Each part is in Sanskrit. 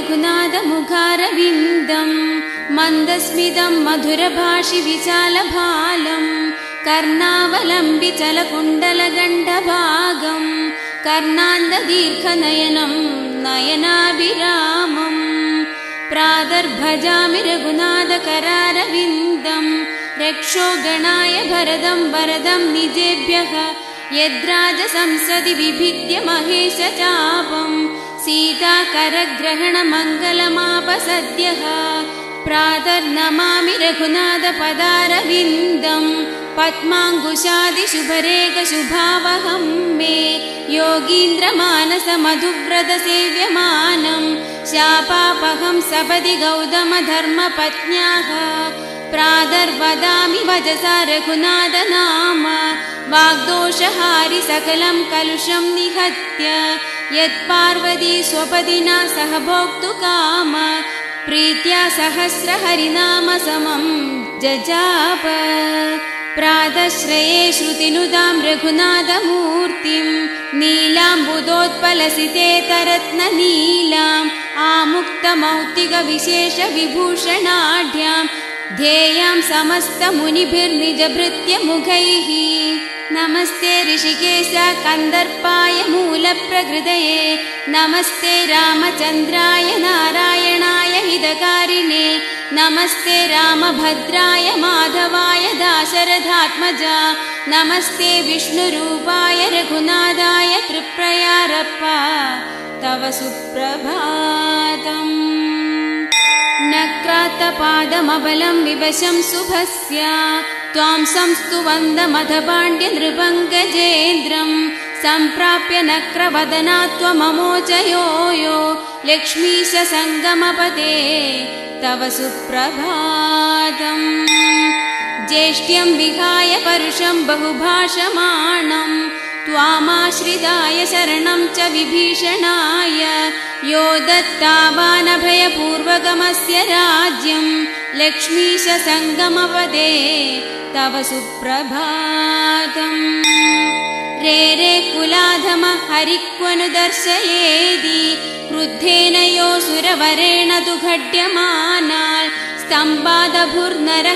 रघुनाथमुखारविन्दम् मन्दस्मितं मधुरभाषि विशालभालम् कर्णावलम्बि चलकुण्डलगण्डभागम् कर्णान्ददीर्घनयनं नयनाभिरामम् प्रादर्भजामि रघुनाथकरारविन्दम् रक्षो गणाय भरदं वरदं निजेभ्यः यद्राजसंसदि विभिद्य महेशचापम् सीताकरग्रहणमङ्गलमापसद्यः। प्रातर्नमामि रघुनाथपदारविन्दम्। पद्माङ्कुशादिशुभरेखशुभावहं मे। योगीन्द्रमानसमधुव्रतसेव्यमानम् शापापहं सपदि गौतमधर्मपत्न्याः। प्रादर्वदामि वजसा रघुनाथ नाम वाग्दोषहारि सकलं कलुषं निहत्य यत्पार्वती स्वपदिना सह भोक्तुकाम प्रीत्या सहस्रहरिनाम समं जजाप। प्रातश्रये श्रुतिनुदां रघुनाथमूर्तिम् नीलाम्बुदोत्पलसिते तरत्ननीलाम् आमुक्तमौक्तिकविशेषविभूषणाढ्याम् ध्येयां समस्तमुनिभिर्निजभृत्यमुखैः नमस्ते ऋषिकेश कन्दर्पाय मूलप्रकृतये। नमस्ते रामचन्द्राय नारायणाय हितकारिणे। नमस्ते रामभद्राय माधवाय दाशरथात्मजा। नमस्ते विष्णुरूपाय रघुनाथाय त्रिप्रयारप्पा। तव सुप्रभातम्। नक्रातपादमबलं विवशं शुभस्य त्वां संस्तुवन्दमधपाण्ड्यनृपङ्गजेन्द्रम् सम्प्राप्य नक्रवदना त्वममोचयो यो लक्ष्मीश सङ्गमपदे तव सुप्रभातम्। ज्येष्ठ्यं विहाय परुषं बहुभाषमाणम् त्वामाश्रिताय शरणं च विभीषणाय यो दत्तावानभयपूर्वगमस्य राज्यम् लक्ष्मीश सङ्गमपदे तव सुप्रभातम्। रे रे कुलाधम हरिक्वनु दर्शयेदि यो सुरवरेण तु स्तम्भादभुर्नर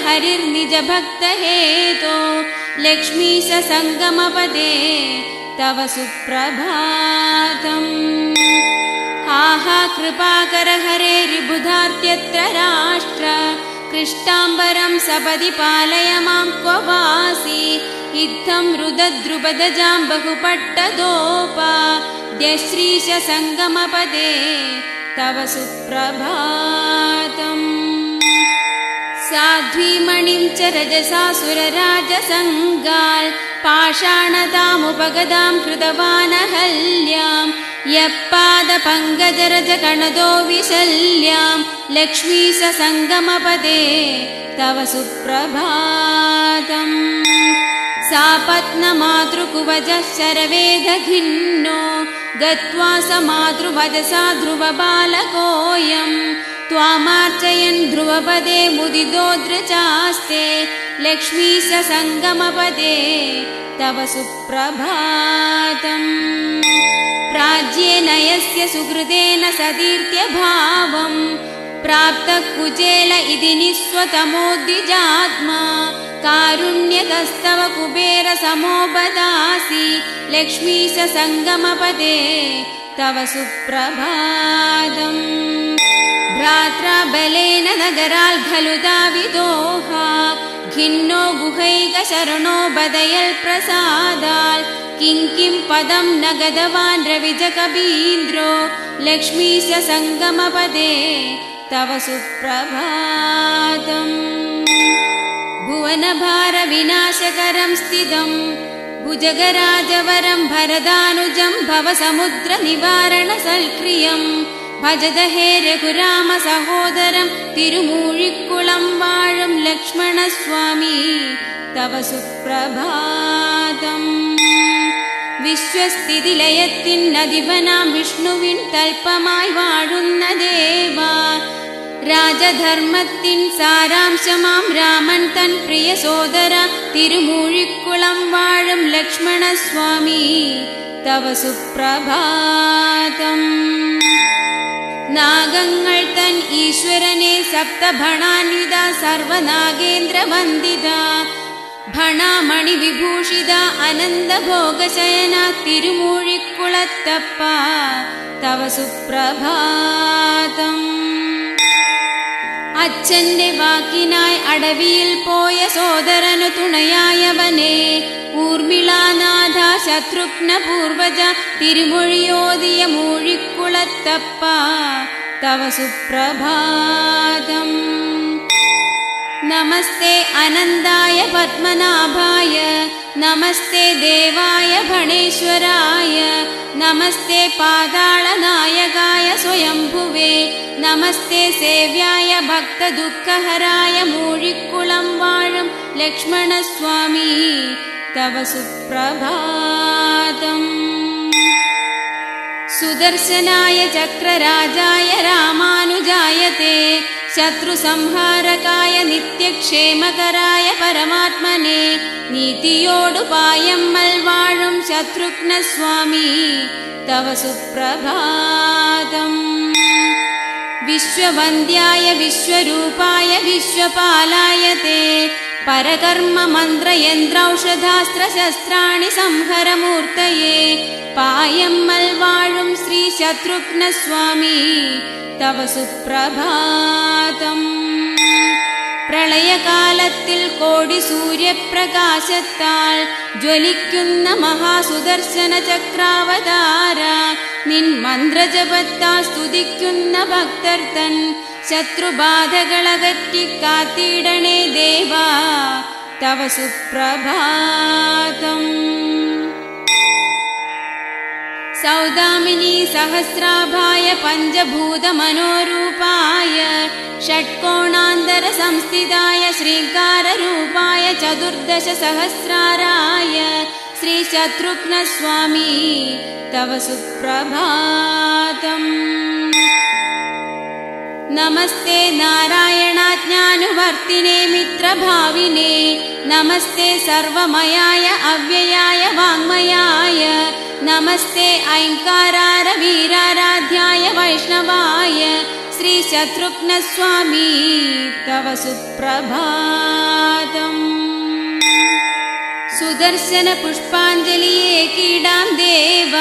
हरिर्निजभक्तहेतो लक्ष्मीश सङ्गमपदे तव सुप्रभातम्। आहा कृपाकर हरे रिबुधार्त्यत्र राष्ट्र कृष्टाम्बरं सपदि पालय मां क्व वासि इत्थं रुदद्रुपदजां बहुपट्टदोपा द्यश्रीश सङ्गमपदे तव सुप्रभातम् साध्वीमणिं च रजसासुरराजसङ्गाल् पाषाणतामुपगदां कृतवानहल्यां यःपादपङ्कजरजकणदो विशल्यां लक्ष्मीश सङ्गमपदे तव सुप्रभातम्। सा पत्नमातृकुवजः शरवेदघिन्नो गत्वा स मातृवजसा ध्रुवबालकोऽयम् त्वामार्चयन् ध्रुवपदे मुदिदोदृचास्ते लक्ष्मीश सङ्गमपदे तव सुप्रभातम्। प्राज्येन यस्य सुहृदेन सतीर्त्य भावम् प्राप्तः कुचेल इति निःस्वतमोद्विजात्मा। कारुण्यतस्तव कुबेर समोपदासि लक्ष्मीश सङ्गमपदे तव सुप्रभातम् भ्रात्रा बलेन नगराल् खलु दाविदोहा खिन्नो गुहैकशरणो बदयल् प्रसादाल् किं किं पदं न गतवान् रविजकबीन्द्रो लक्ष्मीश सङ्गमपदे तव सुप्रभातम्। भुवनभारविनाशकरं स्थितम् भुजगराजवरं भरदानुजं भवसमुद्रनिवारणसल्क्रियम्। भजद हे रघुराम सहोदरं तिरुमूळिकुळं वाळं लक्ष्मणस्वामी तव सुप्रभातम् വിശ്വസ്ഥിതിലയത്തിനധിപനാം വിഷ്ണുവിൻ തൽപ്പമായി വാഴുന്ന ദേവ രാജധർമ്മത്തിൻ സാരാംശമാം രാമൻ തൻ പ്രിയ സോദര തിരുമൂഴിക്കുളം വാഴും ലക്ഷ്മണസ്വാമി തവ സുപ്രഭാതം ईश्वरने सप्तभणान्विदा सर्वनागेन्द्रवन्दिता। भणामणिविभूषिता अनन्दभोगशयना तिरुमूळिकुळत्तप्पा। तव सुप्रभातम् അച്ഛന്റെ വാക്കിനായി അടവിയിൽ പോയ സോദരനു തുണയായവനെ ഊർമിളാനാഥ ശത്രുഘ്ന പൂർവജ തിരുമൊഴിയോതിയ മൂഴിക്കുളത്തപ്പ തവ സുപ്രഭാതം नमस्ते अनन्दाय पद्मनाभाय नमस्ते देवाय भणेश्वराय नमस्ते पादाळनायकाय स्वयम्भुवे नमस्ते सेव्याय भक्तदुःखहराय मूलिकुलं वाळं लक्ष्मणस्वामी तव सुप्रभातम्। सुदर्शनाय चक्रराजाय रामानुजायते शत्रुसंहारकाय नित्यक्षेमकराय परमात्मने नीतियो पायं शत्रुघ्नस्वामी। तव सुप्रभातम्। विश्ववन्द्याय विश्वरूपाय विश्वपालाय ते परकर्म मन्त्रयन्त्रौषधास्त्रशस्त्राणि संहर मूर्तये। पायं मल्वाळुं श्री ശ്രീ ശത്രുഘ്നസ്വാമി തവ സുപ്രഭാതം പ്രളയകാലത്തിൽ കോടി സൂര്യപ്രകാശത്താൽ ജ്വലിക്കുന്ന മഹാസുദർശന ചക്രാവതാര നിൻ മന്ത്രജപത്താൽ സ്തുതിക്കുന്ന ഭക്തർ തൻ ശത്രുബാധകളകറ്റി കാത്തിടണേ ദേവാ തവ സുപ്രഭാതം सौदामिनी सहस्राभाय पञ्चभूतमनोरूपाय षट्कोणान्दरसंस्थिताय श्रीकाररूपाय चतुर्दशसहस्राराय श्रीशत्रुघ्नस्वामी तव सुप्रभातम्। नमस्ते नारायणाज्ञानुवर्तिने मित्रभाविने नमस्ते सर्वमयाय अव्ययाय वाङ्मयाय नमस्ते ऐङ्कारारवीराराध्याय वैष्णवाय श्रीशत्रुघ्नस्वामी तव सुप्रभातम्। വൈഷ്ണവായ ശ്രീ ശത്രുഘ്നസ്വാമി തവ സുപ്രഭാതം സുദർശന പുഷ്പാഞ്ജലിയെ കീടാം ദേവ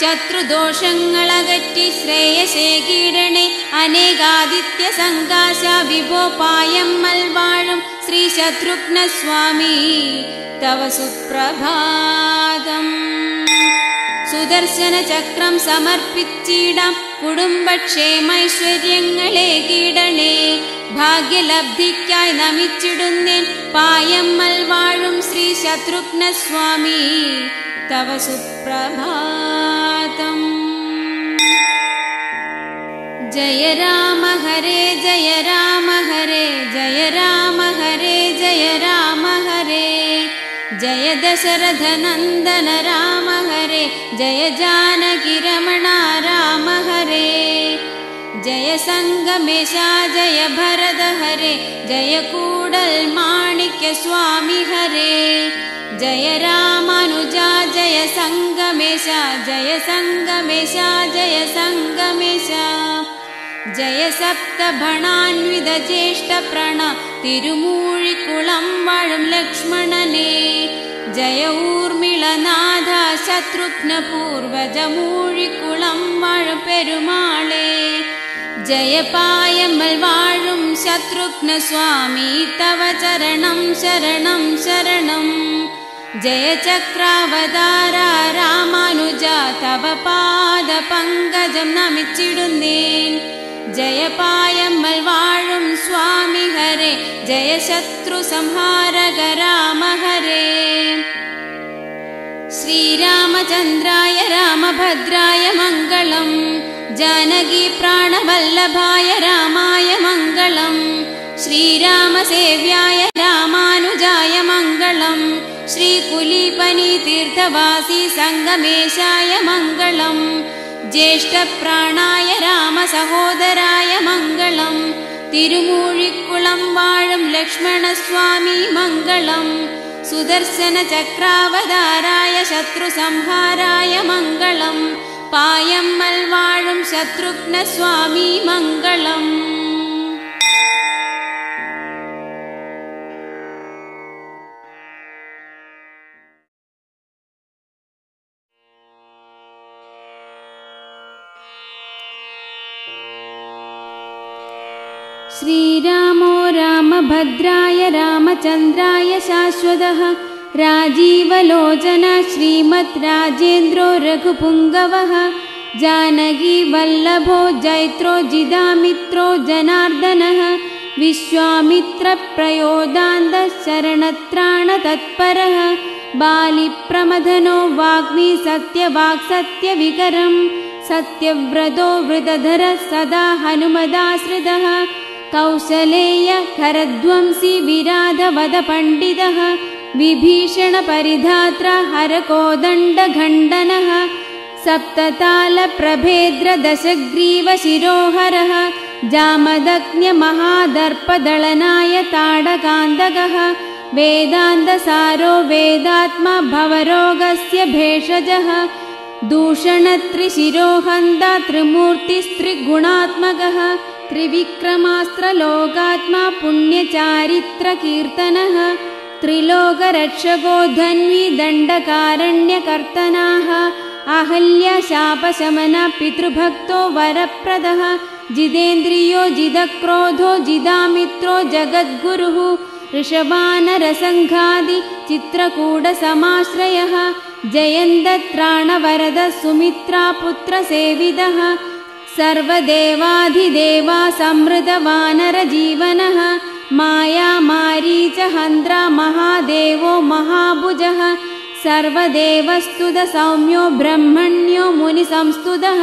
ശത്രുദോഷങ്ങളകറ്റി ശ്രേയസേ കീടണേ അനേകാദിത്യ സങ്കാശ വിഭോ പായമ്മൽ വാഴും ശ്രീ ശത്രുഘ്നസ്വാമി തവ സുപ്രഭാതം സുദർശന ചക്രം സമർപ്പിച്ചിടാം കുടുംബക്ഷേമൈശ്വര്യങ്ങളെ കീടണേ ഭാഗ്യലബ്ധിക്കായി നമിച്ചിടുന്നേൻ പായമ്മൽ വാഴും ശ്രീ ശത്രുഘ്നസ്വാമി തവ സുപ്രഭാതം ജയ രാമ ഹരേ ജയ രാമ ഹരേ ജയ രാമ ഹരേ ജയ രാമ ഹരേ ജയ ദശരഥ നന്ദന രാമ ഹരേ ജയ ജാനകി രമണ जय सङ्गमेशा जय भरद हरे जय कूडल् माणिक्य स्वामि हरे। जय रामानुजा जय सङ्गमेश जय सङ्गमेश जय सङ्गमेश जय सप्त बणान्विध ज्येष्ठप्रण तिरुमूळिकुलं वयुं लक्ष्मणने। जय ऊर्मिळनाथ शत्रुघ्नपूर्वजमूळिकुळं शत्रुघ्न पेरुमा जय पायं मल्वाळुं शत्रुघ्नस्वामी तव चरणं शरणं शरणं। जयचक्रावतार रामानुजा तव पादपङ्कजं नमिच्चिन् जयपायं मल्वालुं स्वामि हरे जयशत्रुसंहारक राम हरे। श्रीरामचन्द्राय रामभद्राय मङ्गलम्। जानकी प्राणवल्लभाय रामाय मङ्गलम्। श्रीरामसेव्याय रामानुजाय मङ्गलम्। श्रीकुलीपनीतीर्थवासी सङ्गमेशाय मङ्गलम्। ज्येष्ठप्राणाय रामसहोदराय मङ्गलम्। तिरुमूळिकुळं वां लक्ष्मणस्वामी मङ्गलम्। सुदर्शनचक्रावतराय शत्रुसंहाराय मङ्गलम्। शत्रुघ्नस्वामी मङ्गलम् श्रीरामो राम भद्राय रामचन्द्राय शाश्वतः राजीवलोचन श्रीमद् राजेन्द्रो रघुपुङ्गवः जानकीवल्लभो जैत्रो जिदामित्रो जनार्दनः विश्वामित्रप्रयोदान्तः शरणत्राणतत्परः बालिप्रमथनो वाग्मी सत्यवाक्सत्यविकरम् सत्यव्रतो वृतधरः सदा खरध्वंसी विराधवदपण्डितः विभीषणपरिधात्रा हरकोदण्डघण्डनः सप्ततालप्रभेद्रदशग्रीवशिरोहरः जामदग्न्यमहादर्पदलनाय ताडकान्दकः वेदान्तसारो वेदात्मा भवरोगस्य भेषजः दूषणत्रिशिरोहन्ता त्रिमूर्तिस्त्रिगुणात्मकः त्रिविक्रमास्त्रलोकात्मा पुण्यचारित्रकीर्तनः त्रिलोकरक्षको धन्वी दण्डकारण्यकर्तनाः अहल्याशापशमन पितृभक्तो वरप्रदः जिदेन्द्रियो जिदक्रोधो जिदामित्रो जगद्गुरुः ऋषभानरसङ्घादि चित्रकूटसमाश्रयः जयन्तत्राणवरदः सुमित्रापुत्रसेवितः सर्वदेवाधिदेवा संमृतवानरजीवनः मायामारीचहन्द्रा महादेवो महाभुजः सर्वदेवस्तुतसौम्यो ब्रह्मण्यो मुनिसंस्तुतः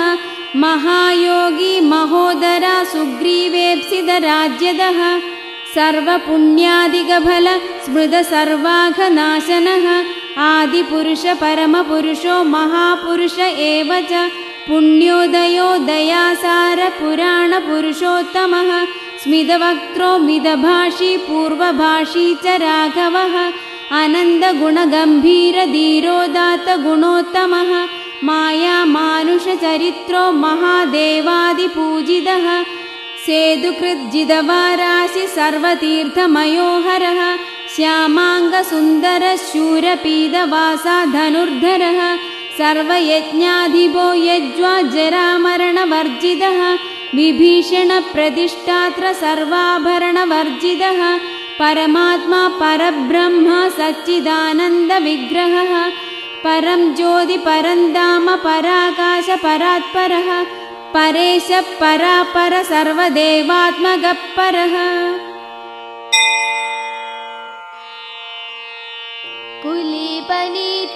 महायोगी महोदरा सुग्रीवेप्सितराज्यदः सर्वपुण्यादिकफल स्मृतसर्वाघनाशनः आदिपुरुषपरमपुरुषो महापुरुष एव च पुण्योदयो दयासारपुराणपुरुषोत्तमः स्मितवक्त्रो मितभाषी पूर्वभाषी च राघवः। अनन्दगुणगम्भीरधीरोदात्तगुणोत्तमः मायामानुषचरित्रो महादेवादिपूजितः। सेतुकृज्जिदवाराशि सर्वतीर्थमयोहरः। श्यामाङ्गसुन्दरशूरपीदवासा धनुर्धरः सर्वयज्ञाधिपो यज्वा जरामरणवर्जितः विभीषणप्रतिष्ठात्र सर्वाभरणवर्जितः परमात्मा परब्रह्म सच्चिदानन्दविग्रहः परं ज्योति परन्धाम पराकाश परात्परः परेश परापर परः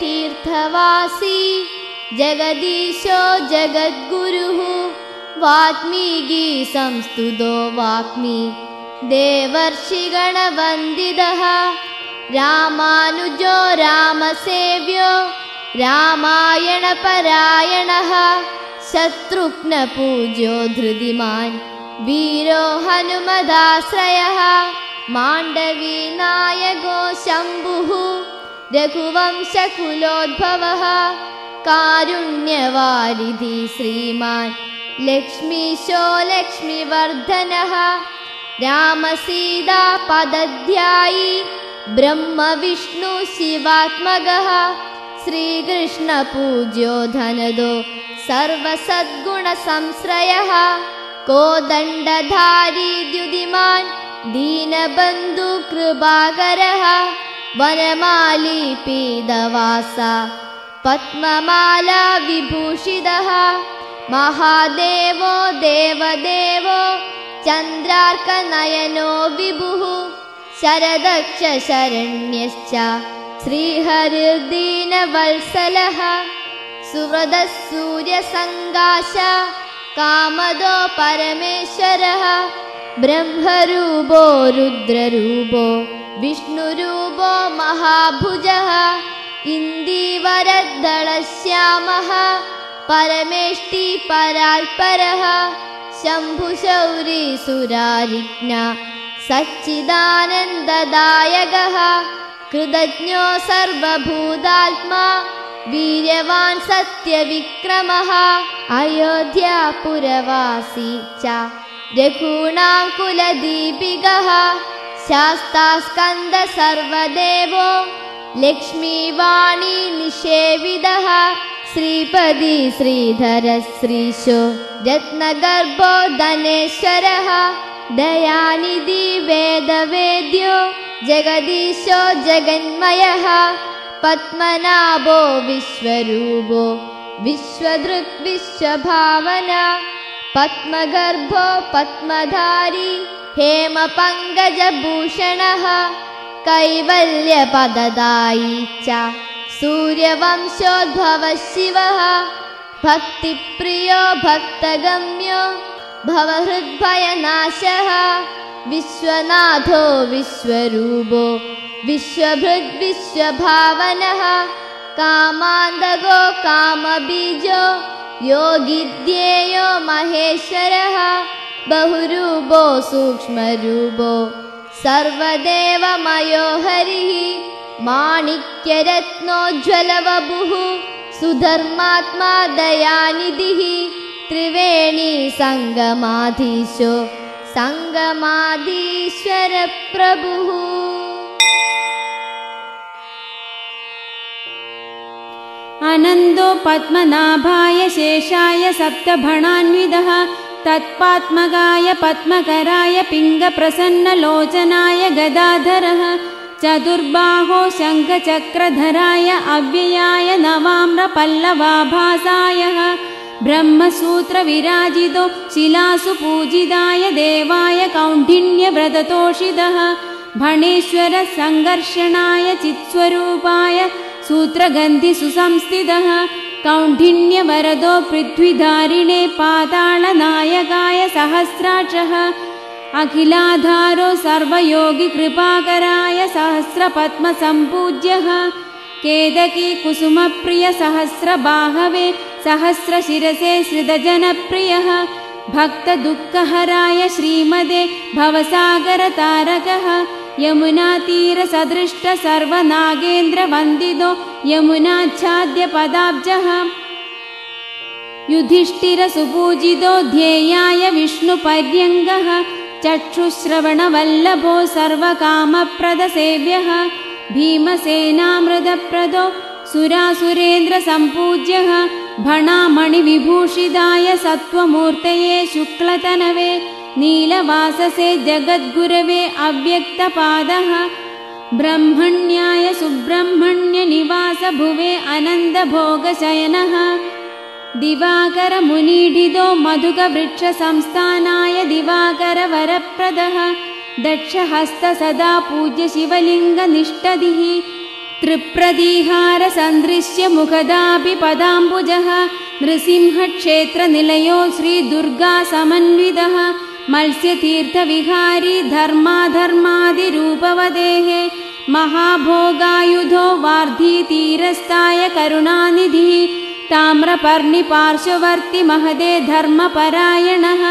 तीर्थवासी जगदीशो जगद्गुरुः वाल्मीकि संस्तुतो वाग्मी देवर्षिगणवन्दितः। रामानुजो रामसेव्यो। रामायणपरायणः। शत्रुघ्नपूज्यो धृतिमान्। वीरो हनुमदाश्रयः। माण्डवीनायको शम्भुः। रघुवंशकुलोद्भवः। कारुण्यवारिधि श्रीमान् लक्ष्मीशो लक्ष्मीवर्धनः। रामसीतापदध्यायी ब्रह्मविष्णु शिवात्मकः श्रीकृष्णपूज्यो धनदो सर्वसद्गुणसंश्रयः। कोदण्डधारी द्युतिमान् दीनबन्धुकृपाकरः वनमाली पीदवासा पद्ममाला विभूषितः महादेवो देवदेवो चन्द्रार्कनयनो विभुः शरदक्षशरण्यश्च श्रीहरिर्दीनवत्सलः सुव्रतः सूर्यसङ्गाश कामदो परमेश्वरः ब्रह्मरूपो रुद्ररूपो विष्णुरूपो महाभुजः इन्दीवरदळश्यामः परमेष्टि परात्परः शम्भुशौरीसुरारिज्ञा सच्चिदानन्ददायकः कृतज्ञो सर्वभूतात्मा वीर्यवान् सत्यविक्रमः अयोध्यापुरवासी च। रघूणां कुलदीपिकः शास्तास्कन्द सर्वदेवो लक्ष्मीवाणी निषेविदः श्रीपदी श्रीधरश्रीशो रत्नगर्भो धनेश्वरः दयानिधि वेदवेद्यो जगदीशो जगन्मयः पद्मनाभो विश्वरूपो विश्वदृक् विश्वभावना पद्मगर्भो पद्मधारी हेमपङ्कजभूषणः कैवल्यपददायी च सूर्यवंशोद्भवः शिवः भक्तिप्रियो भक्तगम्यो भवहृद्भयनाशः। विश्वनाथो विश्वरूपो विश्वभृद्विश्वभावनः कामान्दगो कामबीजो योगिध्येयो महेश्वरः। बहुरूपो सूक्ष्मरूपो सर्वदेवमयो हरिः। माणिक्यरत्नोज्ज्वलवपुः सुधर्मात्मा दयानिधिः त्रिवेणी सङ्गमाधीशो सङ्गमाधीश्वरप्रभुः अनन्दो पद्मनाभाय शेषाय सप्तभणान्विदः तत्पात्मगाय पद्मकराय पिङ्गप्रसन्नलोचनाय गदाधरः। चतुर्बाहो शङ्खचक्रधराय अव्ययाय नवाम्रपल्लवाभासायः ब्रह्मसूत्रविराजितो शिलासु पूजिताय देवाय कौण्डिन्यव्रततोषितः भणेश्वरसङ्घर्षणाय चित्स्वरूपाय सूत्रगन्धिसुसंस्थितः कौण्डिन्यवरदो पृथ्वीधारिणे पातालनायकाय सहस्राक्षः अखिलाधारो सर्वयोगिकृपाकराय सहस्रपद्मसम्पूज्यः केदकी कुसुमप्रियसहस्रबाहवे सहस्रशिरसे श्रितजनप्रियः भक्तदुःखहराय श्रीमदे भवसागरतारकः यमुनातीरसदृष्ट सर्वनागेन्द्रवन्दितो यमुनाच्छाद्यपदाब्जः। युधिष्ठिरसुपूजितो ध्येयाय विष्णुपर्यङ्गः चक्षुश्रवणवल्लभो सर्वकामप्रदसेव्यः भीमसेनामृतप्रदो सुरासुरेन्द्रसम्पूज्यः भणामणिविभूषिताय सत्त्वमूर्तये शुक्लतनवे नीलवाससे जगद्गुरवे अव्यक्तपादः ब्रह्मण्याय सुब्रह्मण्यनिवासभुवे अनन्दभोगशयनः दिवाकरमुनीढितो मधुकवृक्षसंस्थानाय दिवाकरवरप्रदः दक्षहस्त सदा पूज्य शिवलिङ्गनिष्ठदिः त्रिप्रदीहारसन्दृश्य मुखदापि पदाम्बुजः नृसिंहक्षेत्रनिलयो श्रीदुर्गासमन्वितः मत्स्यतीर्थविहारी धर्माधर्मादिरूपवदेः महाभोगायुधो वार्धीतीरस्थाय करुणानिधिः ताम्रपर्णिपार्श्ववर्ति महदे धर्मपरायणः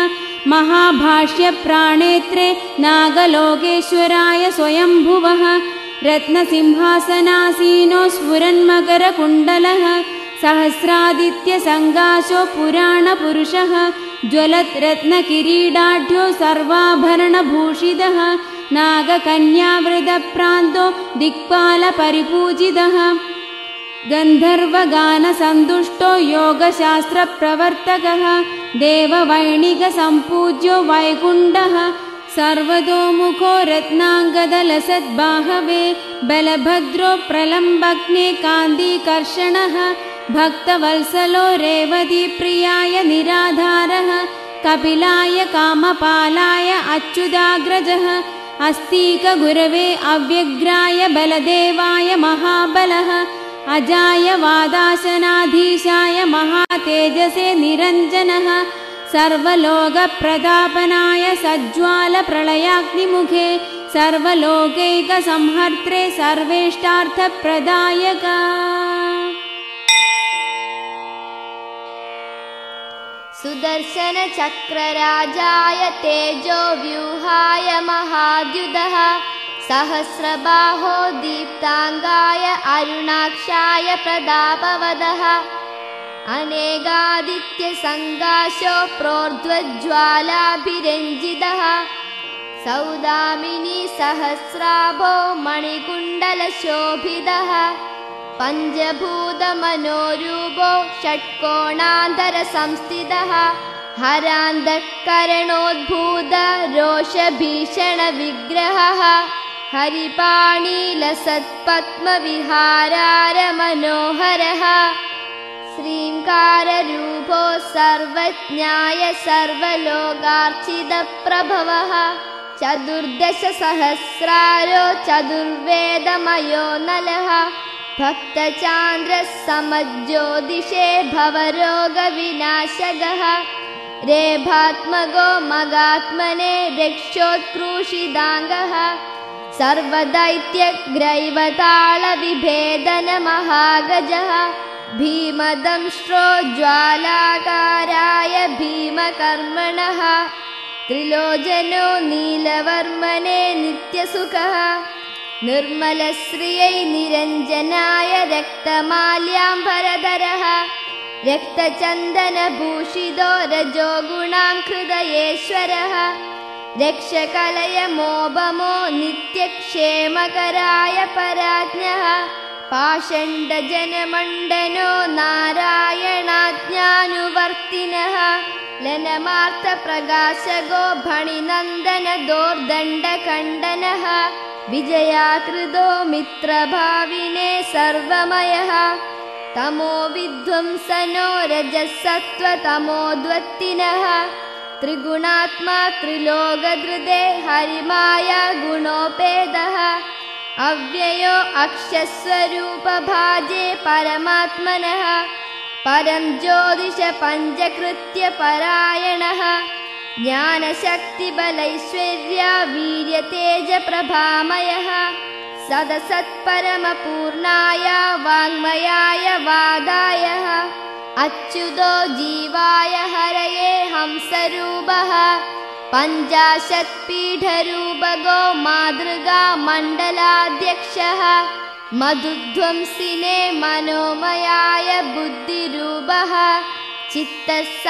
महाभाष्यप्राणेत्रे नागलोकेश्वराय स्वयम्भुवः रत्नसिंहासनासीनो स्फुरन्मकरकुण्डलः सहस्रादित्यसङ्गाशो पुराणपुरुषः ज्वलत् रत्नकिरीडाढ्यो सर्वाभरणभूषितः नागकन्यावृतप्रान्तो दिक्पालपरिपूजितः। गन्धर्वगानसन्तुष्टो योगशास्त्रप्रवर्तकः देववैणिकसम्पूज्यो वैकुण्ठः सर्वतोमुखो रत्नाङ्गदलसद्बाहवे बलभद्रो प्रलम्बग्ने कान्तिकर्षणः भक्तवत्सलो रेवतीप्रियाय निराधारः कपिलाय कामपालाय अच्युताग्रजः अस्तीकगुरवे अव्यग्राय बलदेवाय महाबलः अजाय वादाशनाधीशाय महातेजसे निरञ्जनः सर्वलोकप्रतापनाय सज्ज्वालप्रलयाग्निमुखे सर्वलोकैकसंहर्त्रे सर्वेष्टार्थप्रदायका। सुदर्शनचक्रराजाय तेजोव्यूहाय महाद्युतः सहस्रबाहो दीप्ताङ्गाय अरुणाक्षाय प्रदापवदः अनेकादित्यसङ्गाशो प्रोर्ध्वज्वालाभिरञ्जितः सौदामिनी सहस्राभो मणिकुण्डलशोभितः। पञ्चभूतमनोरूपो षट्कोणान्तरसंस्थितः। हरान्धकरणोद्भूत रोषभीषणविग्रहः। हरिपाणीलसत्पद्मविहारारमनोहरः श्रीङ्काररूपो सर्वज्ञाय सर्वलोकार्चितप्रभवः। चतुर्दशसहस्रारो चतुर्वेदमयो नलः। भक्तचान्द्रः समज्योतिषे भवरोगविनाशगः। रेभात्मगो मगात्मने रक्षोत्कृषिदाङ्गः सर्वदैत्यग्रैवताळविभेदनमहागजः भीमदंष्ट्रो ज्वालाकाराय भीमकर्मणः त्रिलोचनो नीलवर्मणे नित्यसुखः निर्मलश्रियै निरञ्जनाय रक्तमाल्याम्बरधरः रक्तचन्दनभूषितो रजो गुणाङ्कृदयेश्वरः रक्षकलय मोबमो नित्यक्षेमकराय पराज्ञः पाषण्डजनमण्डनो नारायणाज्ञानुवर्तिनः लनमार्तप्रकाशगो भणिनन्दनदोर्दण्डखण्डनः विजयाकृतो मित्रभाविने सर्वमयः। तमो विध्वंसनो रजसत्त्वतमोद्वत्तिनः त्रिगुणात्मा त्रिलोकधृते हरिमाया गुणोपेदः अव्ययो अक्षस्वरूपभाजे परमात्मनः परं ज्योतिषपञ्चकृत्यपरायणः। ज्ञानशक्तिबलैश्वर्या वीर्यतेजप्रभामयः। सदसत्परमपूर्णाय वाङ्मयाय वादायः। अच्युतो जीवाय हरये हंसरूपः पञ्चाशत्पीठरूपगो मातृगा मण्डलाध्यक्षः मधुध्वंसिने मनोमयाय बुद्धिरूपः चित्तसाक्षिणसाराय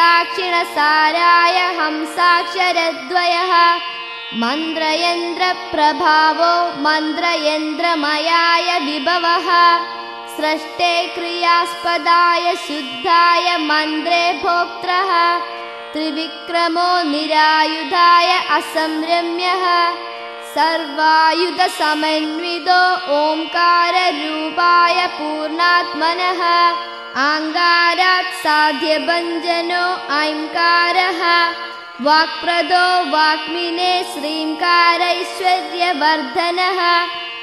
हंसाक्षरद्वयः मन्द्रयन्द्रप्रभावो मन्द्रयन्द्रमयाय विभवः स्रष्टे क्रियास्पदाय शुद्धाय मन्द्रे भोक्त्रः त्रिविक्रमो निरायुधाय असंरम्यः सर्वायुधसमन्वितो ओङ्काररूपाय पूर्णात्मनः आङ्गारात् साध्यभञ्जनो ऐङ्कारः वाक्प्रदो वाक्मिने श्रीङ्कारैश्वर्यवर्धनः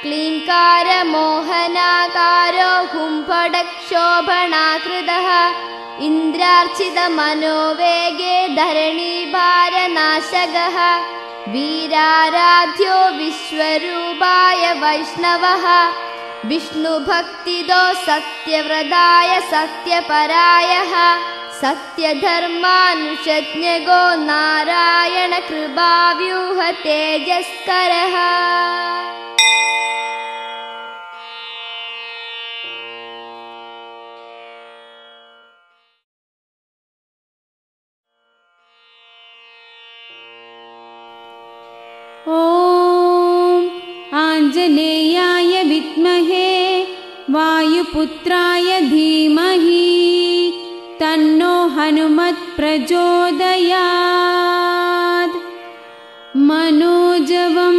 क्लीङ्कारमोहनाकारो हुम्फडक्षोभणाकृतः इन्द्रार्चितमनोवेगे धरणीभारनाशगः वीराराध्यो विश्वरूपाय वैष्णवः विष्णुभक्तिदो सत्यव्रताय सत्यपरायः सत्यधर्मानुषज्ञगो नारायणकृपाव्यूहतेजस्करः ॐ आञ्जनेयाय विद्महे वायुपुत्राय धीमहि तन्नो हनुमत्प्रचोदयात्। मनोजवं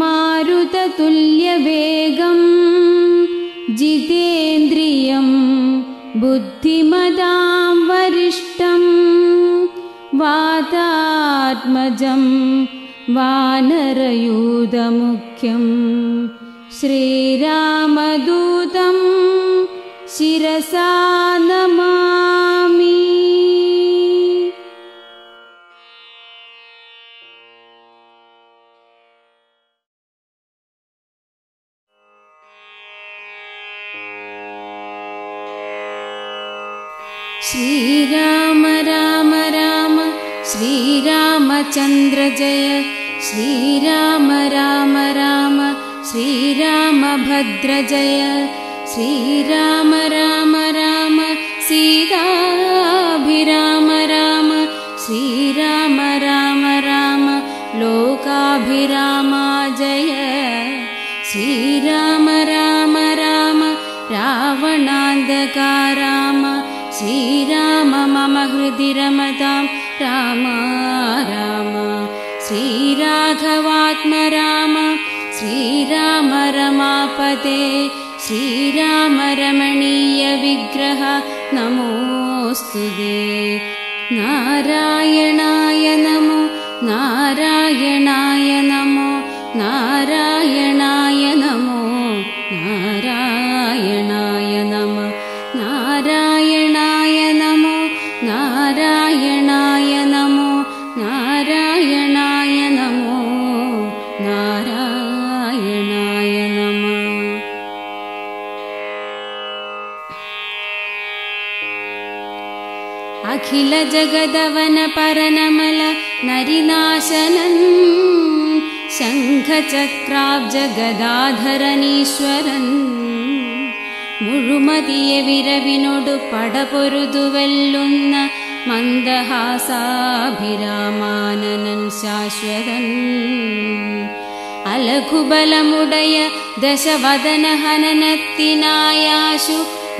मारुततुल्यवेगं जितेन्द्रियं बुद्धिमदां वरिष्ठं वातात्मजं वानरयूधमुख्यं श्रीरामदूतं शिरसा नमामि। श्रीराम राम राम श्रीरामचन्द्र जय श्रीराम राम राम श्रीराम भद्र जय। श्रीराम राम राम सीताभिराम राम श्रीराम राम राम लोकाभिरामा जय। श्रीराम राम राम रावणान्धका राम श्रीराम मम हृदि रमतां श्रीराघवात्म राम श्रीराम रमापते श्रीराम रमणीय विग्रह नमोऽस्तु ते नारायणाय नमो नारायणाय नमो नारायणाय जगदवनपरन शङ्खचक्राब्जगदाधरनीश्वरन् जगदाधरी विरविनोडु पडपொருதுवெல்லுन्न मन्दहासाभिरामाननन् शाश्वतन्। अलघुबलमुडय दशवदनहननत्तिनायाशु ശാശ്വതൻ അലഘുബലമുടയ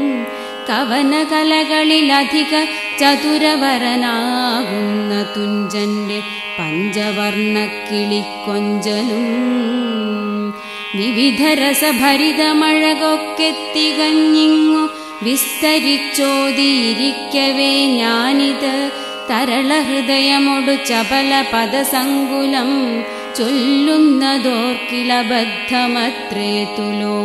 കവനകലകളിലധിക ചതുരവരനാകുന്ന തുഞ്ചന്റെ പഞ്ചവർണ കിളിക്കൊഞ്ചലും വിവിധ രസഭരിതമഴകൊക്കെ തികഞ്ഞിങ്ങു വിസ്തരിച്ചോതിയിരിക്കവേ ഞാനിത്. തരളഹൃദയമൊടു ചപല പദസങ്കുലം ചൊല്ലുന്നതോർക്കിലബദ്ധമത്രേ തുലോ.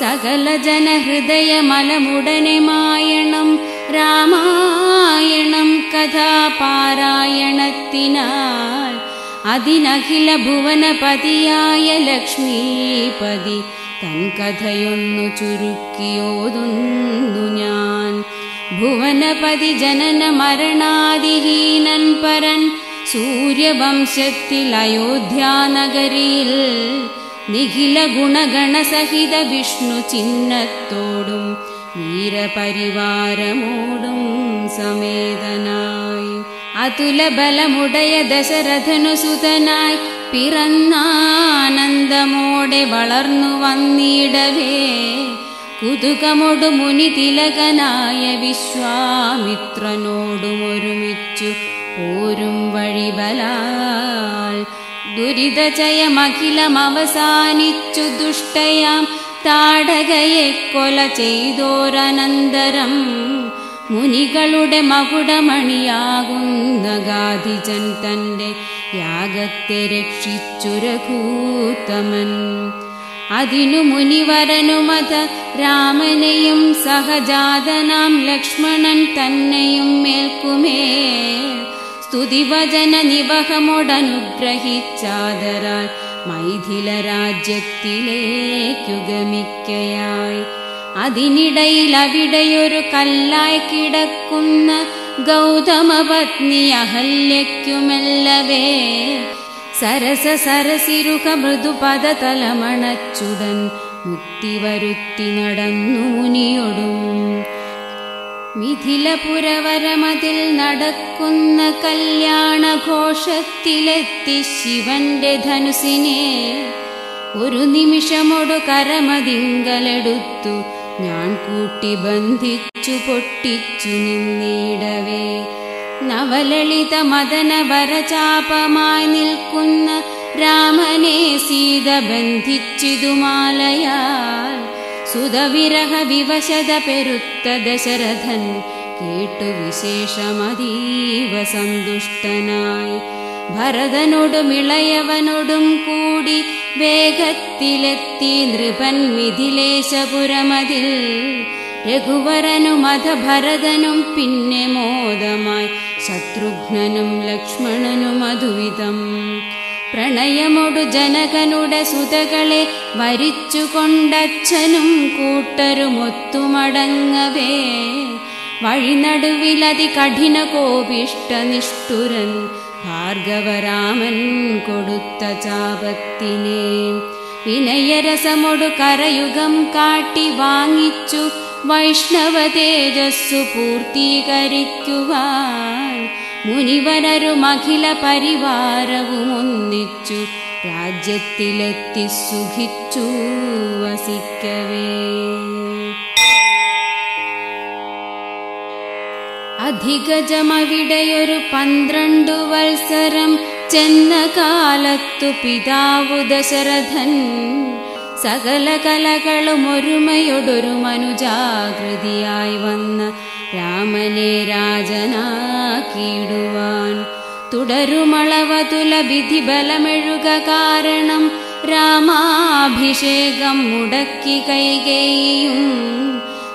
സകല ജനഹൃദയമലമുടനെ മായണം രാമായണം കഥാപാരായണത്തിനാൽ അതിനഖില ഭുവനപതിയായ ലക്ഷ്മീപതി തൻ കഥയൊന്നു ചുരുക്കിയോതുന്നു ഞാൻ ഭുവനപതി ജനന മരണാദിഹീനൻ പരൻ സൂര്യവംശത്തിൽ അയോധ്യാനഗരിയിൽ നിഖില ഗുണഗണസഹിത വിഷ്ണു ചിഹ്നത്തോടും വീരപരിവാരമോടും സമേതനായി. അതുല ബലമുടയ ദശരഥനുസുതനായി പിറന്നാനന്ദമോടെ വളർന്നു വന്നിടവേ. കുതുകമൊടു മുനി തിലകനായ വിശ്വാമിത്രനോടുമൊരുമിച്ചു പോരും വഴിബലാൽ. ദുരിതജയമഖിലം അവസാനിച്ചു ദുഷ്ടയാം താടകയെ കൊല ചെയ്തോരനന്തരം മുനികളുടെ മകുടമണിയാകുന്ന ഗാധിജൻ തന്റെ യാഗത്തെ രക്ഷിച്ചു രഘൂത്തമൻ അതിനു മുനിവരനുമത രാമനെയും സഹജാതനാം ലക്ഷ്മണൻ തന്നെയും മേൽക്കുമേ സ്തുതിവചന നിവഹമോടനുഗ്രഹിച്ചാദരാൽ മൈഥില രാജ്യത്തിലേക്കു ഗമിക്കയായി അതിനിടയിൽ അവിടെയൊരു കല്ലായി കിടക്കുന്ന ഗൗതമപത്നി അഹല്യയ്ക്കുമല്ലവേ സരസ സരസിരുക മൃദുപദതലമണച്ചുടൻ മുക്തി വരുത്തി നടന്നു മുനിയൊടും. മിഥിലപുരവരമതിൽ നടക്കുന്ന കല്യാണഘോഷത്തിലെത്തി ശിവന്റെ ധനുസിനെ. ഒരു നിമിഷമൊടു കരമതിങ്കലെടുത്തു. ഞാൻ കൂട്ടി ബന്ധിച്ചു പൊട്ടിച്ചു നിന്നിടവേ. നവലളിത മദനവരചാപമായി നിൽക്കുന്ന രാമനെ സീത ബന്ധിച്ചിതുമാലയാൽ സുതവിരഹ വിവശത പെരുത്ത ദശരഥൻ കേട്ടു വിശേഷമതീവ സന്തുഷ്ടനായി ഭരതനോടും ഇളയവനോടും കൂടി വേഗത്തിലെത്തി നൃപൻ മിഥിലേശപുരമതിൽ രഘുവരനും അധഭരതനും പിന്നെ മോദമായി ശത്രുഘ്നനും ലക്ഷ്മണനും അതുവിധം പ്രണയമൊടു ജനകനുടെ സുതകളെ വരിച്ചുകൊണ്ടച്ഛനും കൂട്ടരുമൊത്തുമടങ്ങവേ. വഴിനടുവിലതി കഠിന കോപിഷ്ട നിഷ്ഠുരൻ ഭാർഗവരാമൻ കൊടുത്ത ചാപത്തിനെ. വിനയരസമൊടു കരയുഗം കാട്ടി വാങ്ങിച്ചു വൈഷ്ണവ തേജസ്സു പൂർത്തീകരിക്കുവാൻ. മുനിവരരും അഖില പരിവാരവും ഒന്നിച്ചു രാജ്യത്തിലെത്തി സുഖിച്ചു വസിക്കവേ അധികജമവിടെയൊരു പന്ത്രണ്ടു വത്സരം ചെന്ന കാലത്തു പിതാവു ദശരഥൻ സകല കലകളും ഒരുമയൊടൊരു മനുജാകൃതിയായി വന്ന രാമനെ രാജനാക്കിയിടുവാൻ. തുടരുമളവതുല വിധി ബലമെഴുക കാരണം രാമാഭിഷേകം മുടക്കി കൈകേയും.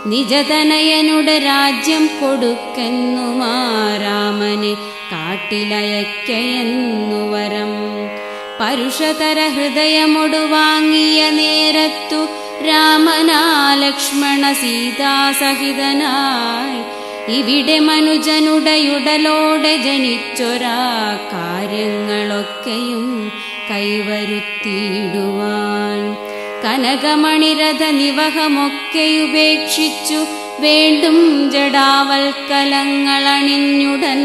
നിജതനയനുടെ രാജ്യം കൊടുക്കെന്നുമാ രാമനെ കാട്ടിലയക്കയെന്നു വരം. പരുഷതര ഹൃദയമൊടു നേരത്തു രാമനാ ലക്ഷ്മണ സീതാസഹിതനായി. ഇവിടെ മനുജനുടയുടലോടെ ജനിച്ചൊരാ കാര്യങ്ങളൊക്കെയും കൈവരുത്തിയിടുവാൻ. കനകമണിരഥ നിവഹമൊക്കെയുപേക്ഷിച്ചു വേണ്ടും ജടാവൽക്കലങ്ങളണിഞ്ഞുടൻ.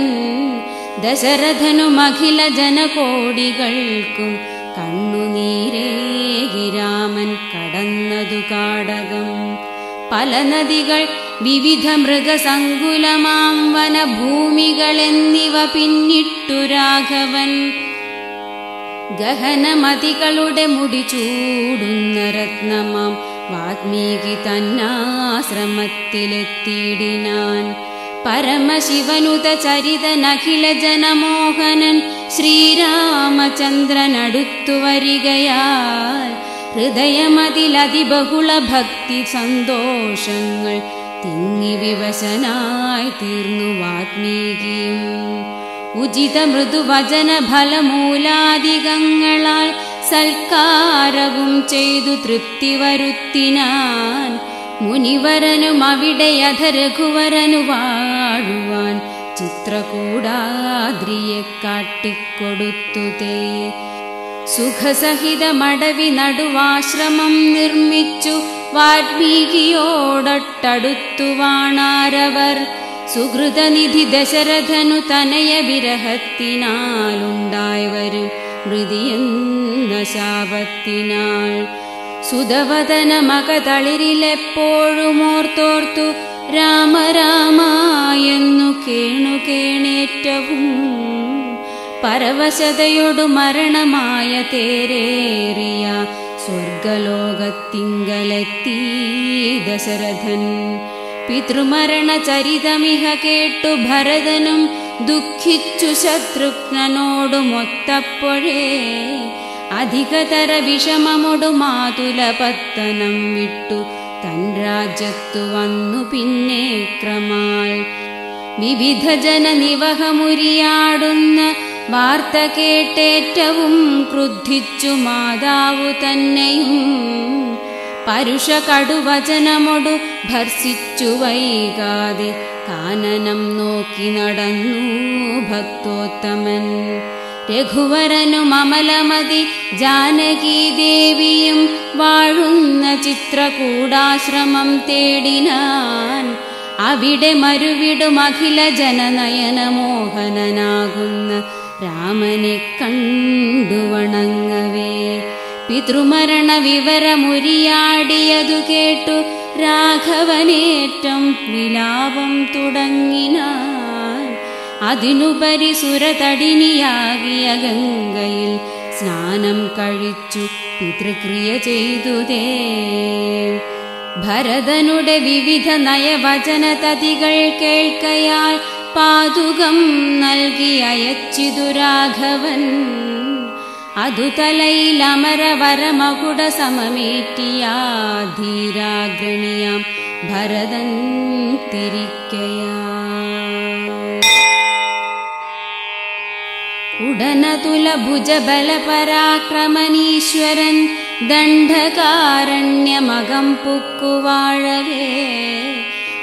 ദശരഥനും അഖില ജനകോടികൾക്കും കണ്ണുനീരേകി രാമൻ കടന്നതു കാടകം പല നദികൾ വിവിധ മൃഗസങ്കുലമാം വനഭൂമികളെന്നിവ പിന്നിട്ടു രാഘവൻ ഗഹനമതികളുടെ മുടി ചൂടുന്ന രത്നമാം വാത്മീകി തന്നാശ്രമത്തിലെത്തിയിടിനാൻ പരമശിവനുത ചരിതനഖില ജനമോഹനൻ ശ്രീരാമചന്ദ്രനടുത്തു വരികയാൽ ഹൃദയമതിലതിബഹുള ഭക്തി സന്തോഷങ്ങൾ തിങ്ങി വിവശനായി തീർന്നു വാത്മീകിയും. ഉചിത മൃദുവചന ഫലമൂലാധികങ്ങളാൽ സൽക്കാരവും ചെയ്തു തൃപ്തി വരുത്തിനാൻ മുനിവരനും അവിടെ അധരഘുവരനു വാഴുവാൻ ചിത്രകൂടാദ്രിയെ കാട്ടിക്കൊടുത്തു തേ സുഖസഹിത മടവി നടുവാശ്രമം നിർമ്മിച്ചു. വാൽമീകിയോടൊട്ടടുത്തു വാണാരവർ സുഹൃതനിധി ദശരഥനു തനയ വിരഹത്തിനാലുണ്ടായി വരും മൃതിയെന്ന ശാപത്തിനാൾ സുധവദന മകതളിരിലെപ്പോഴും ഓർത്തോർത്തു രാമ പരവശതയൊടു മരണമായ തേരേറിയ സ്വർഗലോകത്തിങ്കലെത്തി ദശരഥൻ പിതൃമരണ ചരിതമിഹ കേട്ടു ഭരതനും ദുഃഖിച്ചു ശത്രുഘ്നോടുമൊത്തപ്പോഴേ അധികതര വിഷമമൊടു മാതുലപത്തനം വിട്ടു തൻ രാജ്യത്തു വന്നു പിന്നെ ക്രമാൽ വിവിധ ജനനിവഹമുരിയാടുന്ന വാർത്ത കേട്ടേറ്റവും ക്രുദ്ധിച്ചു മാതാവു തന്നെയും പരുഷ കടുവചനമൊടു ഭർസിച്ചു വൈകാതെ കാനനം നോക്കി നടന്നു ഭക്തോത്തമൻ രഘുവരനും അമലമതി ജാനകി ദേവിയും വാഴുന്ന ചിത്രകൂടാശ്രമം തേടിനാൻ അവിടെ മരുവിടും അഖില ജനനയന മോഹനനാകുന്ന രാമനെ കണ്ടു വണങ്ങവേ. പിതൃമരണ വിവരമുരിയാടിയതു കേട്ടു. രാഘവനേറ്റം വിലാപം തുടങ്ങിനാൻ. അതിനുപരി സുരതടിനിയാകിയ ഗംഗയിൽ സ്നാനം കഴിച്ചു പിതൃക്രിയ ചെയ്തുതേ ഭരതനുടെ വിവിധ നയവചനതതികൾ കേൾക്കയാൽ പാതുകം നൽകി അയച്ചിതു രാഘവൻ അതു തലയിൽ അമരവരമകുട സമമേറ്റിയാ ധീരാഗ്രണിയാം ഭരതൻ തിരിക്കയാ ഉടനതുലഭുജബലപരാക്രമനീശ്വരൻ ദണ്ഡകാരണ്യമകം പുക്കുവാഴവേ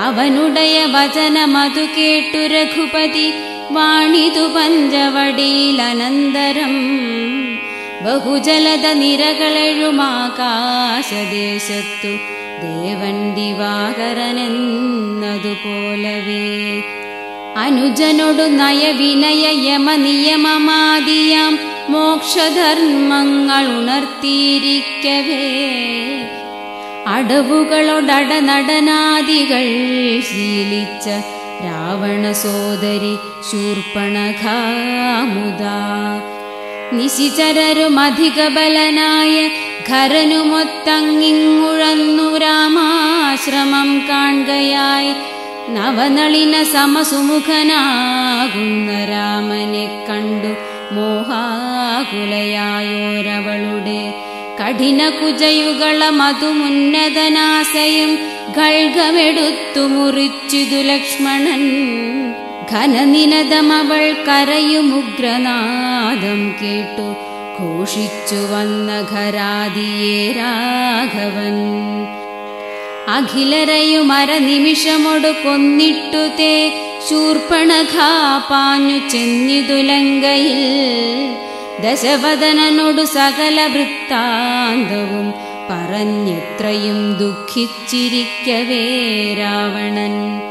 അവനുടയ വചനമതു കേട്ടു രഘുപതി വാണിതു പഞ്ചവടിയിലനന്തരം ബഹുജലത നിരകളെഴുമാകാശദേശത്തു ദേവൻ ദിവാകരനെന്നതുപോലവേ അനുജനൊടു നയവിനയ യമനിയമമാദിയാം മോക്ഷധർമ്മങ്ങൾ ഉണർത്തിയിരിക്കവേ അടവുകളൊടനടനാദികൾ ശീലിച്ച രാവണ സോദരി ശൂർപ്പണഘാമുദാ നിശിചരരുമധിക ബലനായ ഖരനുമൊത്തങ്ങിങ്ങുഴന്നു രാമാശ്രമം കാൺകയായി നവനളിന സമസുമുഖനാകുന്ന രാമനെ കണ്ടു മോഹാകുലയായോരവളുടെ കഠിന കുജയുകള മധുമുന്നതനാശയും ഖൽഗമെടുത്തു മുറിച്ചിതു ലക്ഷ്മണൻ. ഘനനിനദമവൾ കരയുമുഗ്രനാദം കേട്ടു ഘോഷിച്ചു വന്ന ഖരാദിയേ രാഘവൻ. അഖിലരയുമര നിമിഷമൊടു കൊന്നിട്ടു തേ ശൂർപ്പണഘാ പാഞ്ഞു ചെന്നിതു ദശവദനനോടു സകല വൃത്താന്തവും പറഞ്ഞെത്രയും ദുഃഖിച്ചിരിക്കവേ രാവണൻ.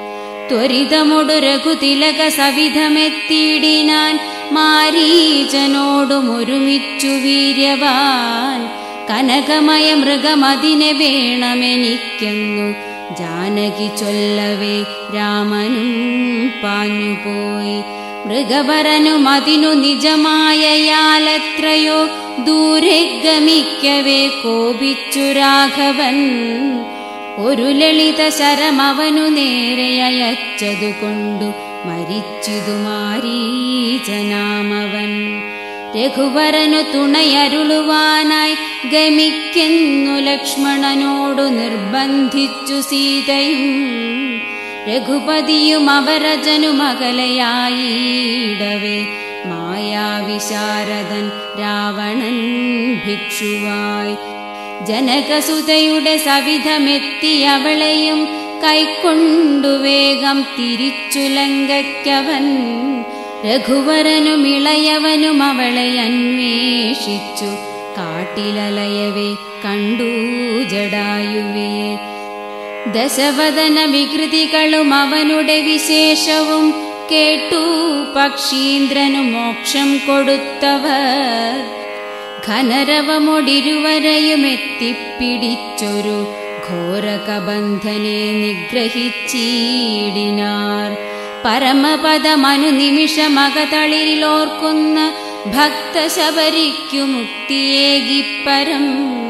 ത്വരിതമൊടു രഘുതിലക സവിധമെത്തിയിടിനാൻ മാരീചനോടും ഒരുമിച്ചു വീര്യവാൻ. കനകമയ മൃഗമതിനെ വേണമെനിക്കെന്നു ജാനകി ചൊല്ലവേ രാമനും പാഞ്ഞുപോയി. മൃഗവരനും അതിനു നിജമായയാലെത്രയോ ദൂരെ ഗമിക്കവേ കോപിച്ചു രാഘവൻ. ഒരു ലളിത ശരമവനു നേരെ അയച്ചതുകൊണ്ടു മരിച്ചിതു മാരീചനാമവൻ രഘുവരനു തുണയരുളുവാനായി ഗമിക്കുന്നു ലക്ഷ്മണനോടു നിർബന്ധിച്ചു സീതയും. രഘുപതിയും അവരജനു അകലയായിടവേ. മായാവിശാരദൻ രാവണൻ ഭിക്ഷുവായി. ജനകസുതയുടെ സവിധമെത്തിയവളെയും കൈക്കൊണ്ടു വേഗം തിരിച്ചു ലങ്കയ്ക്കവൻ രഘുവരനും ഇളയവനും അവളെ അന്വേഷിച്ചു. കാട്ടിലലയവേ കണ്ടു ജടായുവേ ദശവദന വികൃതികളും അവനുടെ വിശേഷവും കേട്ടു. പക്ഷീന്ദ്രനു മോക്ഷം കൊടുത്തവർ ഘനരവമൊടിരുവരെയും എത്തിപ്പിടിച്ചൊരു ഘോരകബന്ധനെ നിഗ്രഹിച്ചീടിനാർ. പരമപദമനു നിമിഷമകതളിരിലോർക്കുന്ന ഭക്തശബരിക്കു മുക്തിയേകിപ്പരം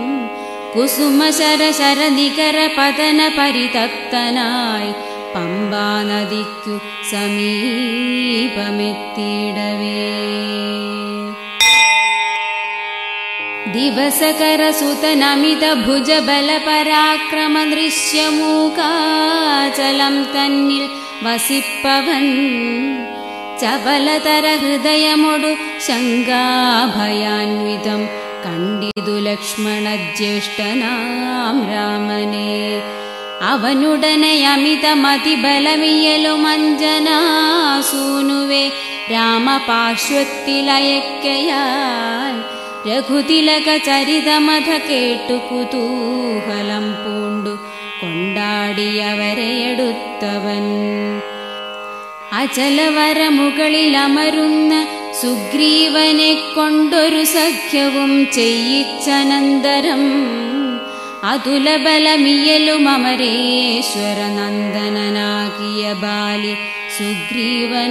रदिकरपतनपरितप्तन पम्बा नदी समीपमे दिवसकरसुतनमित भुजबल पराक्रम दृश्यमूकाचलं वसिपवन् चलतर हृदयम പരാക്രമ ദൃശ്യമൂകാചലം തന്നിൽ വസിപ്പവൻ ചപലതര ഹൃദയമൊടു ശങ്കാഭയാൻവിതം കണ്ടിതു ലക്ഷ്മണ ജ്യേഷ്ഠനാം രാമനെ അവനുടനെ അമിതമതിബലമിയലുമഞ്ജനാസൂനുവേ രാമപാർശ്വത്തിലയക്കയാൽ രഘുതിലക ചരിതമഥ കേട്ടു കുതൂഹലം പൂണ്ടു കൊണ്ടാടിയവരെ എടുത്തവൻ അചലവര മുകളിൽ അമരുന്ന സുഗ്രീവനെ കൊണ്ടൊരു സഖ്യവും ചെയ്യിച്ചനന്തരം അതുലബലമിയലും അമരേശ്വര നന്ദനനാകിയ ബാലി സുഗ്രീവനോടൊത്തുടൻ.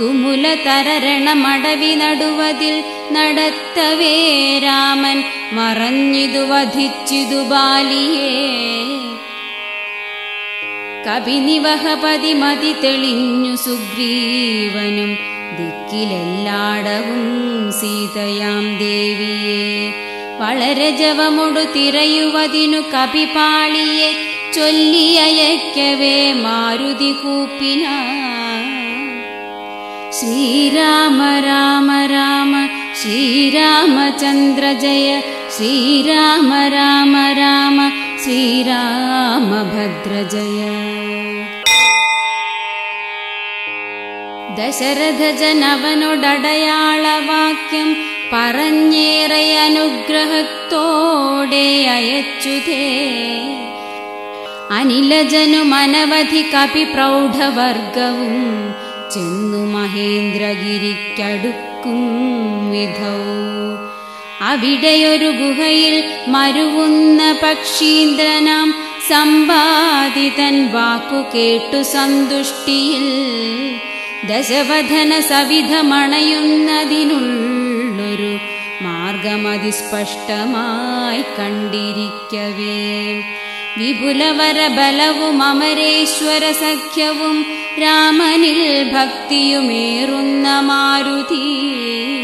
തുമുല തരരണമടവി നടുവതിൽ നടത്തവേ രാമൻ മറഞ്ഞിതു വധിച്ചിതു ബാലിയേ. കപിനിവഹപതി മതി തെളിഞ്ഞു സുഗ്രീവനും ദിക്കിലെല്ലാടവും സീതയാം ദേവിയെ വളരെ ജവമൊടു തിരയുവതിനു കപിപാളിയെ ചൊല്ലിയയക്കവേ മാരുതി കൂപ്പിന ശ്രീരാമ രാമ രാമ ശ്രീരാമചന്ദ്ര ജയ ശ്രീരാമ രാമ രാമ ശ്രീരാമഭദ്ര ജയ ദശരഥജനവനോടടയാളവാക്യം പറഞ്ഞേറെ അനുഗ്രഹത്തോടെ അയച്ചുതേ അനിലജനുമനവധി കപി പ്രൗഢവർഗവും ചെന്നു മഹേന്ദ്രഗിരിക്കടുക്കും വിധൗ അവിടെയൊരു ഗുഹയിൽ മരുവുന്ന പക്ഷീന്ദ്രനാം സമ്പാദിതൻ വാക്കു കേട്ടു സന്തുഷ്ടിയിൽ. ദശവധന സവിധമണയുന്നതിനുള്ളൊരു മാർഗമതിസ്പഷ്ടമായി കണ്ടിരിക്കവേ. വിപുലവര ബലവും അമരേശ്വര സഖ്യവും രാമനിൽ ഭക്തിയുമേറുന്ന മാരുതി.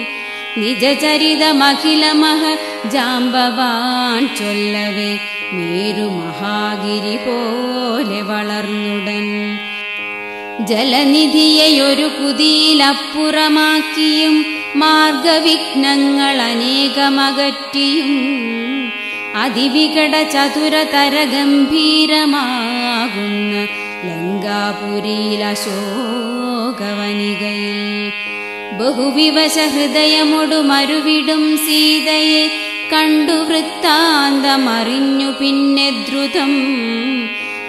നിജചരിതമഖിലമഹ ജാമ്പവാൻ ചൊല്ലവേ മേരു മഹാഗിരി പോലെ വളർന്നുടൻ. ജലനിധിയെയൊരു കുതിയിലപ്പുറമാക്കിയും മാർഗവിഘ്നങ്ങൾ അനേകമകറ്റിയും അതിവികട ചതുരതര ഗംഭീരമാകുന്ന ലങ്കാപുരിയിൽ ബഹുവിവശ ഹൃദയമൊടു മരുവിടും സീതയെ കണ്ടു വൃത്താന്തമറിഞ്ഞു പിന്നെ ദ്രുതം.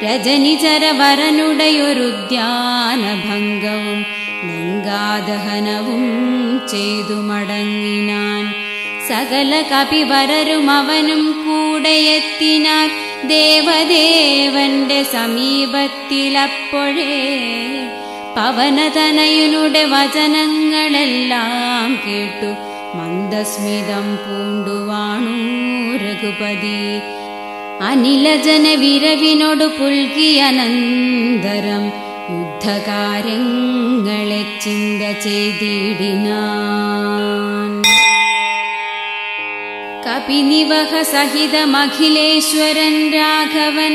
രജനിചരവരനുടയൊരുദ്യാനഭംഗവും ഗംഗാദഹനവും ചെയ്തു മടങ്ങിനാൻ. സകല കപിവരരും അവനും കൂടെയെത്തിനാൽ ദേവദേവന്റെ സമീപത്തിലപ്പോഴേ പവനതനയനുടെ വചനങ്ങളെല്ലാം കേട്ടു മന്ദസ്മിതം പൂണ്ടുവാണു രഘുപതി അനിലജന വിരവിനോട് പുൽകിയ അനന്തരം യുദ്ധകാര്യങ്ങളെ ചിന്ത ചെയ്തിടിനാൻ കപിനിവഹ സഹിതമഖിലേശ്വരൻ രാഘവൻ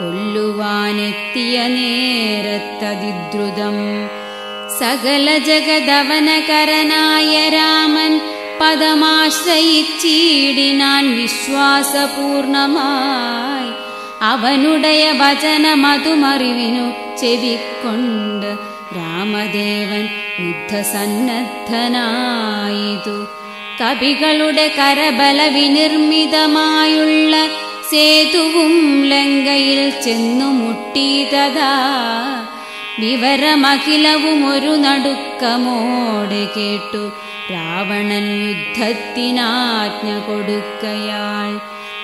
കൊല്ലുവാനെത്തിയ നേരത്തതിദ്രുതം. സകല ജഗദവനകരനായ രാമൻ പദമാശ്രയിച്ചീടിനാൻ വിശ്വാസപൂർണമായി. അവനുടയ വചനമതുമറിവിനു ചെവിക്കൊണ്ട് രാമദേവൻ യുദ്ധസന്നദ്ധനായിതു കവികളുടെ കരബല വിനിർമ്മിതമായുള്ള സേതുവും ലങ്കയിൽ ചെന്നു മുട്ടിയതാ. വിവരമഖിലവും ഒരു നടുക്കമോടെ കേട്ടു. രാവണൻ യുദ്ധത്തിനാജ്ഞ കൊടുക്കയാൾ.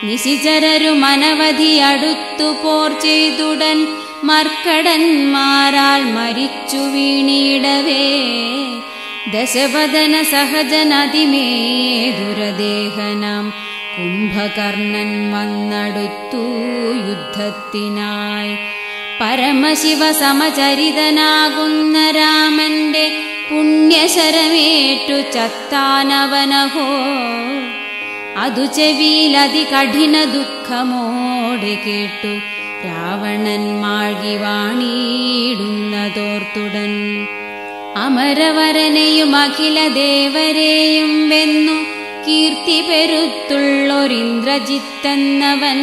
നിശിചരരും അനവധി അടുത്തു പോർ ചെയ്തുടൻ മർക്കടന്മാരാൽ മരിച്ചു വീണിടവേ. ദശവദന സഹജനതിമേതുരദേഹനാം കുംഭകർണൻ വന്നടുത്തു യുദ്ധത്തിനായി. പരമശിവ സമചരിതനാകുന്ന രാമന്റെ പുണ്യശരമേറ്റു ചത്താനവനഹോ. അതു ചെവിയിലതി കഠിന ദുഃഖമോടെ കേട്ടു. രാവണൻ മാഴി വാണിയിടുന്നതോർത്തുടൻ. അമരവരനെയും അഖില ദേവരെയും വെന്നു. കീർത്തി പെരുത്തുള്ളൊരിന്ദ്രജിത്തെന്നവൻ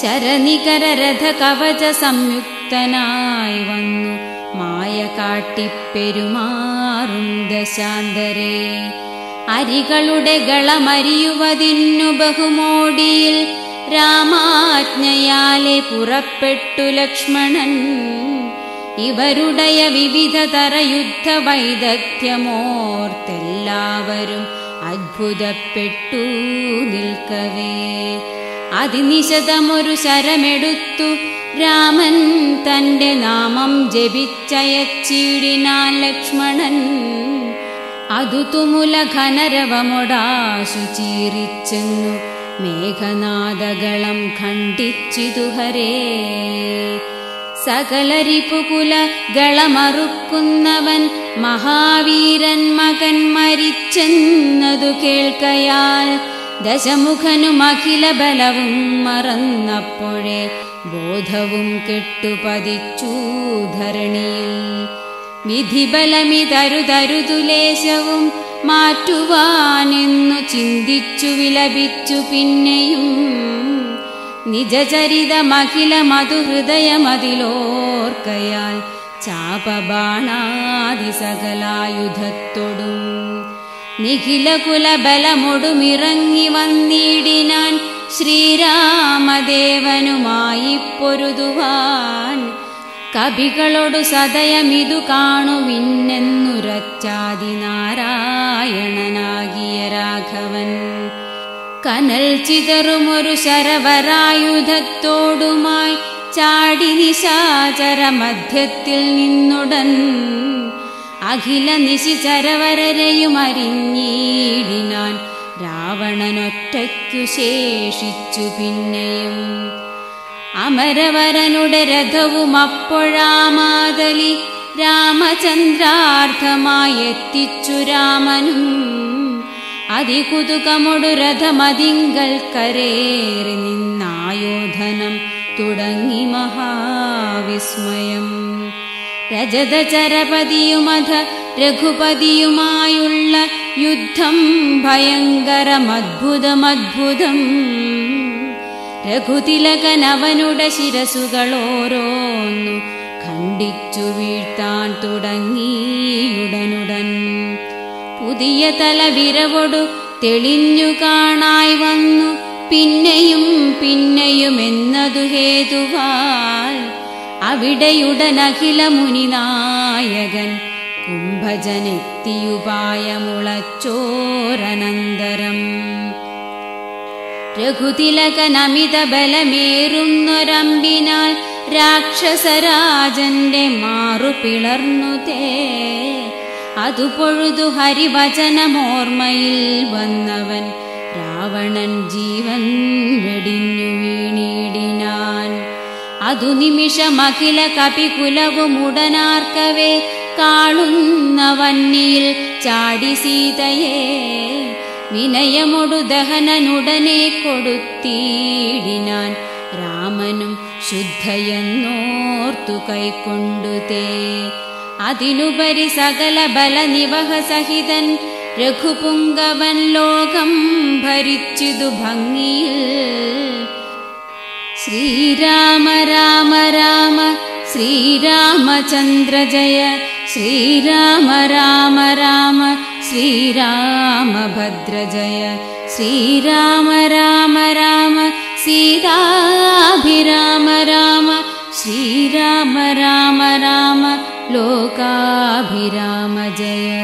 ശരനികരരഥ കവച സംയുക്തനായി വന്നു. മായ കാട്ടിപ്പെരുമാറും ദശാന്തരേ. അരികളുടെ ഗളമരിയുവതിന്നു ബഹുമോടിയിൽ രാമാജ്ഞയാലെ പുറപ്പെട്ടു ലക്ഷ്മണൻ. ഇവരുടയ വിവിധതര യുദ്ധ വൈദഗ്ധ്യമോർത്തെല്ലാവരും അത്ഭുതപ്പെട്ടു നിൽക്കവേ. അതിനിശതമൊരു ശരമെടുത്തു. രാമൻ തന്റെ നാമം ജപിച്ചയച്ചിടിനാൻ ലക്ഷ്മണൻ. അതു തുമുല ഘനരവമൊടാശു ചീറിച്ചെന്നു. മേഘനാദകളം ഖണ്ഡിച്ചിതു സകലരിപ്പുകുല ഗളമറുക്കുന്നവൻ മഹാവീരൻ മകൻ മരിച്ചെന്നതു കേൾക്കയാൽ ദശമുഖനും അഖില ബലവും മറന്നപ്പോഴേ ബോധവും കെട്ടുപതിച്ചു ധരണിയിൽ. വിധിബലമിതരുതരുതുലേശവും മാറ്റുവാനെന്നു ചിന്തിച്ചു വിലപിച്ചു പിന്നെയും നിജചരിതമഖിലമതുഹൃദയമതിലോർക്കയാൽ ചാപബാണാതിസകലായുധത്തൊടും നിഖിലകുലബലമൊടുമിറങ്ങി വന്നിടിനാൻ ശ്രീരാമദേവനുമായി പൊരുതുവാൻ കവികളോടു സദയമിതു കാണുവിന്നെന്നുരച്ചാതി നാരായണനാകിയ രാഘവൻ. കനൽ ചിതറുമൊരു ശരവരായുധത്തോടുമായി ചാടി നിശാചര മധ്യത്തിൽ നിന്നുടൻ അഖില നിശിചരവരരെയും അരിഞ്ഞീടിനാൻ രാവണനൊറ്റയ്ക്കു ശേഷിച്ചു പിന്നെയും. അമരവരനുടെ രഥവും അപ്പോഴാമാതലി രാമചന്ദ്രാർത്ഥമായി എത്തിച്ചു രാമനും. അതികുതുകമൊടു രഥമതിങ്കൽ കരേറി നിന്നായോധനം തുടങ്ങി മഹാവിസ്മയം. രജതചരപതിയുമധ രഘുപതിയുമായുള്ള യുദ്ധം ഭയങ്കരമദ്ഭുതമദ്ഭുതം. രഘുതിലകനവനുടെ ശിരസുകളോരോന്നു ഖണ്ഡിച്ചു വീഴ്ത്താൻ തുടങ്ങിയുടനുടൻ പുതിയ തലവിരവൊടു തെളിഞ്ഞു കാണായി വന്നു. പിന്നെയും പിന്നെയും എന്നതു ഹേതുവാൽ അവിടെയുടനഖില മുനിനായകൻ കുംഭജനെത്തിയുപായമുളച്ചോരനന്തരം. രഘുതിലകനമിത ബലമേറുന്നൊരമ്പിനാൽ രാക്ഷസരാജന്റെ മാറു പിളർന്നു തേ അതു പൊഴുതു ഹരിവചനമോർമ്മയിൽ വന്നവൻ രാവണൻ ജീവൻ വെടിഞ്ഞു വീണിടിനാൻ. അതു നിമിഷമഖില കപികുലവും ഉടനാർക്കവേ കാളുന്ന വന്നിയിൽ ചാടി സീതയെ വിനയമൊടു ദഹനനുടനെ കൊടുത്തീടിനാൻ. രാമനും ശുദ്ധയെന്നോർത്തു കൈക്കൊണ്ടു തേ അതിനുപരി സകല ബലനിവഹ സഹിതൻ രഘുപുങ്കവൻ ലോകം ഭരിച്ചിതു ഭംഗിയിൽ ശ്രീരാമ രാമ രാമ ശ്രീരാമചന്ദ്ര ജയ ശ്രീരാമ രാമ രാമ ശ്രീരാമഭദ്ര ജയ ശ്രീരാമ രാമ രാമ സീതാഭിരാമ രാമ श्रीराम राम राम लोकाभिराम जय।